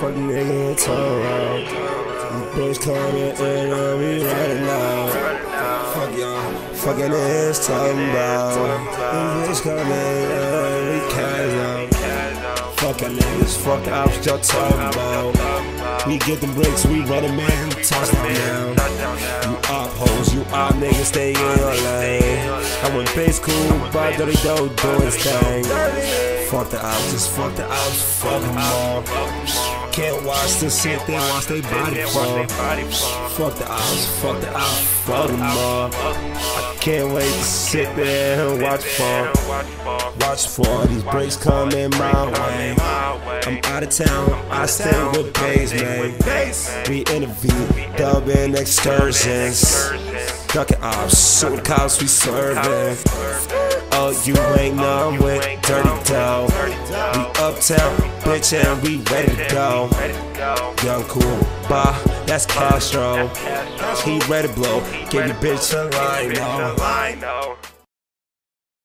Fuck nigga, turn around. Bitch coming in and we running out. Fuck y'all. Fucking is talking about. Bitch coming in we cash out. Fucking niggas, fuck ops, y'all talking about. We get them bricks, we run a man, touchdown down. You op hoes, you op niggas, stay in your lane. I went base cool, but dirty dope doing his thing. Fuck the ops, just fuck the ops, fuck them all. Can't watch this shit, they watch they body fall. Fuck the ops, fuck the ops, fuck them all. I can't wait to sit there and watch fall. Watch for these breaks coming my way. I'm out of town, I stay with Bays, man. We interview, dubbing excursions. Ducking ops, shooting cops, we serving. Oh, you ain't none with dirty dough. We uptown, bitch, and we ready to go. Young cool, bah, that's Kastro. He ready to blow, give your bitch a line.